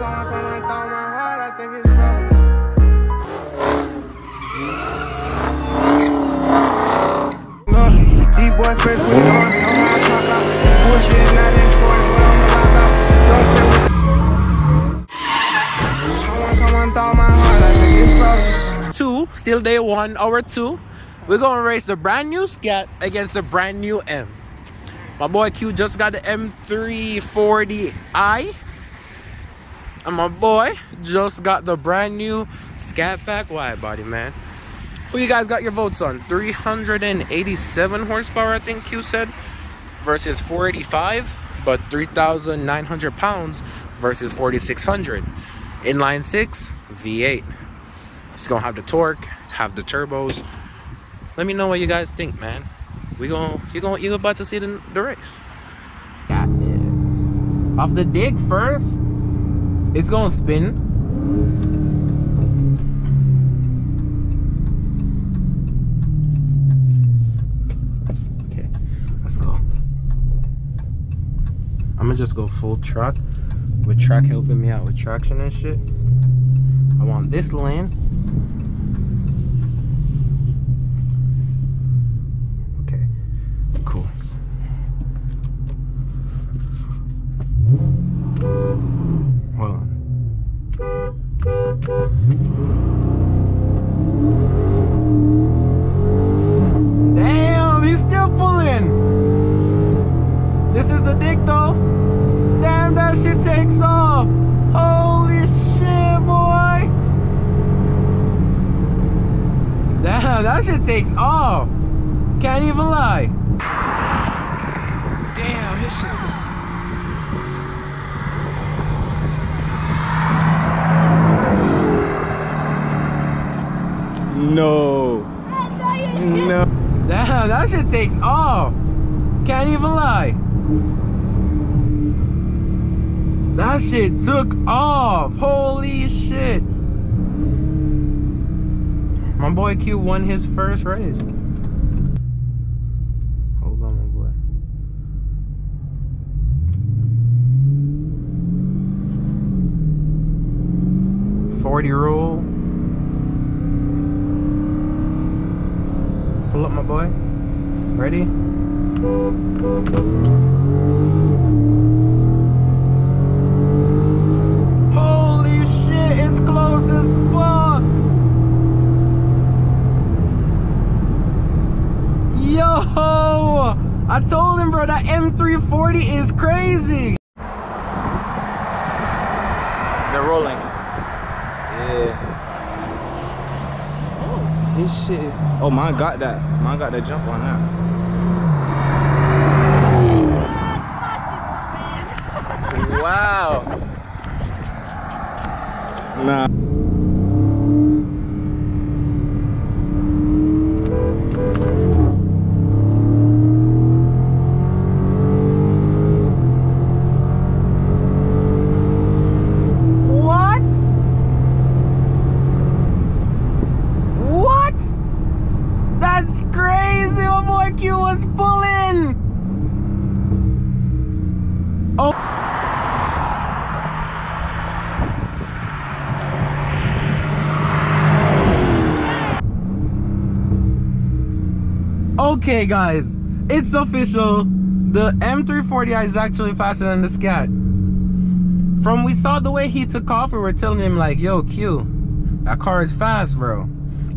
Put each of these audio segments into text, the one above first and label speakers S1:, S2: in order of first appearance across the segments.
S1: my heart, I think it's frozen. Boy fresh with on, know how I pop out. Bullshit not important, but I'ma rock out. Don't care what the Someone my heart, I think it's frozen.
S2: Two, still day one, hour two. We're gonna race the brand new Scat against the brand new M. My boy Q just got the M340i. And my boy just got the brand new Scat Pack wide body, man. Who you guys got your votes on? 387 horsepower, I think Q said, versus 485, but 3,900 pounds versus 4,600. Inline six, V8. It's gonna have the torque, have the turbos. Let me know what you guys think, man. We gonna you gonna you about to see the, the race. Got this. Off the dig first, it's gonna spin. Okay, let's go. I'm gonna just go full truck with track helping me out with traction and shit. I want this lane. Takes off. Holy shit, boy. Damn, that shit takes off. Can't even lie. Damn, this shit's.
S3: No. No.
S2: Damn, that shit takes off. Can't even lie. That shit took off. Holy shit. My boy Q won his first race. Hold on, my boy. Forty roll. Pull up, my boy. Ready? I told him, bro, that M340 is crazy.
S3: They're rolling. Yeah. Oh. His shit is. Oh, mine got that. Mine got the jump on that. Wow. Nah.
S2: Q was pulling. Oh. Okay, guys, it's official. The M340i is actually faster than the Scat. From we saw the way he took off, we were telling him like, "Yo, Q, that car is fast, bro."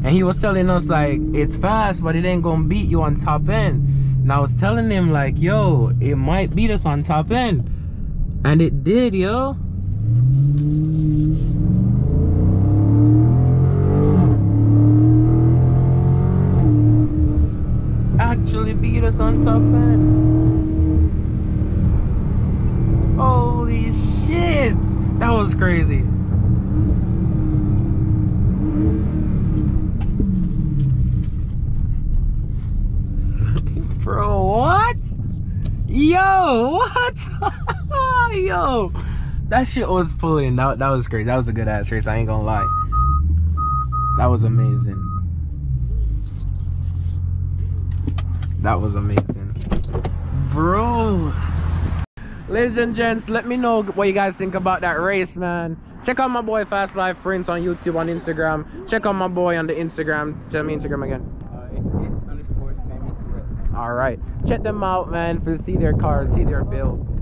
S2: And he was telling us like, "It's fast, but it ain't gonna beat you on top end." And I was telling him like, "Yo, it might beat us on top end," and it did, yo. Actually beat us on top end. Holy shit! That was crazy. What? Yo, that shit was pulling. That, that was crazy. That was a good ass race. I ain't gonna lie. That was amazing. That was amazing. Bro. Ladies and gents, let me know what you guys think about that race, man. Check out my boy Fast Life Prince on YouTube, on Instagram. Check out my boy on the Instagram. Tell me Instagram again.
S3: Uh, it's, it's underscore Sammy
S2: All right check them out, man, For see their cars, see their builds.